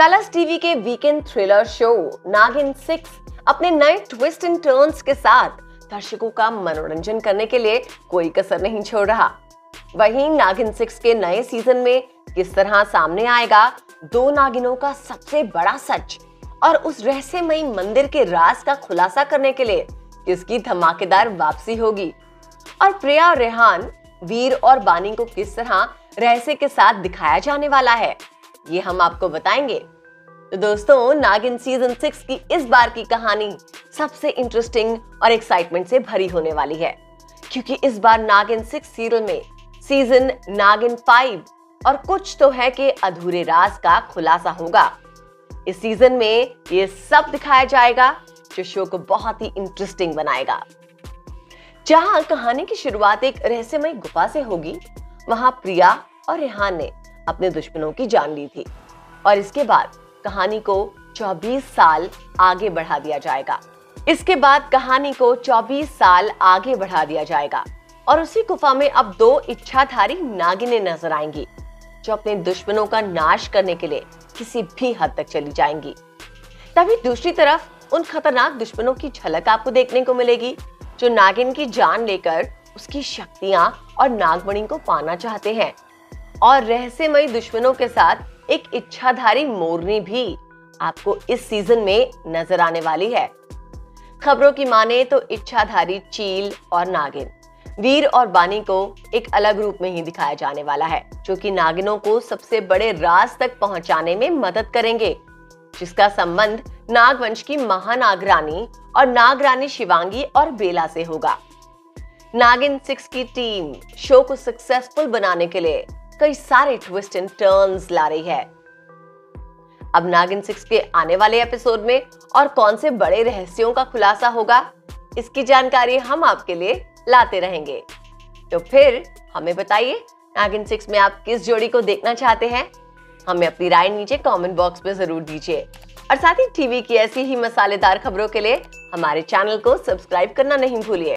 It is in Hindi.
कलर्स टीवी के weekend thriller show Naagin six अपने नए ट्विस्ट एंड टर्न्स के साथ दर्शकों का मनोरंजन करने के लिए कोई कसर नहीं छोड़ रहा। वहीं नागिन सिक्स के नए सीज़न में किस तरह सामने आएगा, दो नागिनों का सबसे बड़ा सच और उस रहस्यमयी मंदिर के राज का खुलासा करने के लिए किसकी धमाकेदार वापसी होगी? और प्रिया और रेहान, वीर और बानी को किस तरह रहस्य के साथ दिखाया जाने वाला है? ये हम आपको बताएँगे। तो दोस्तों, नागिन सीज़न सिक्स की इस बार की कहानी सबसे इंटरेस्टिंग और एक्साइटमेंट से भरी होने वाली है। क्योंकि इस बार नागिन सिक्स सीरियल में सीज़न नागिन फाइव और कुछ तो है कि अधूरे राज का खुलासा होगा। इस सीज़न में ये सब दिखाया जाएगा जो शो को बहुत ही इंटरेस्टिंग बनाएगा। जहाँ कहानी की शुरुआत एक रहस्यमय गुफा से होगी, वहाँ प्रिया और रेहान ने अपने दुश्मनों की जान ली थी। और इसके बाद कहानी को 24 साल आगे बढ़ा दिया जाएगा। इसके बाद कहानी को 24 साल आगे बढ़ा दिया जाएगा। और उसी गुफा में अब दो इच्छाधारी नागिनें नज़र आएँगी, जो अपने दुश्मनों का नाश करने के लिए किसी भी हद तक चली जाएँगी। तभी दूसरी तरफ़ उन खतरनाक दुश्मनों की झलक आपको देखने को मिलेगी, जो नागिन की जान लेकर उसकी शक्तियाँ और नागमणि को पाना चाहते हैं। और रहस्यमयी दुश्मनों के साथ एक इच्छाधारी मोरनी भी आपको इस सीज़न में नज़र आने वाली है। खबरों की माने तो इच्छाधारी चील और नागिन। वीर और बानी को एक अलग रूप में ही दिखाया जाने वाला है, जो कि नागिनों को सबसे बड़े राज तक पहुँचाने में मदद करेंगे, जिसका संबंध नागवंश की महानागरानी और नागरानी शिवांगी और बेला से होगा। नागिन सिक्स की टीम शो को सक्सेसफुल बनाने के लिए कई सारे ट्विस्ट एंड टर्न्स ला रही है। अब नागिन सिक्स के आने वाले एपिसोड में और कौन से बड़े रहस्यों का खुलासा होगा, इसकी जानकारी हम आपके लिए लाते रहेंगे। तो फिर हमें बताइए, नागिन सिक्स में आप किस जोड़ी को देखना चाहते हैं? हमें अपनी राय नीचे कमेंट बॉक्स में ज़रूर दीजिए। और साथ ही टीवी की ऐसी ही मसालेदार खबरों के लिए हमारे चैनल को सब्सक्राइब करना नहीं भूलिए।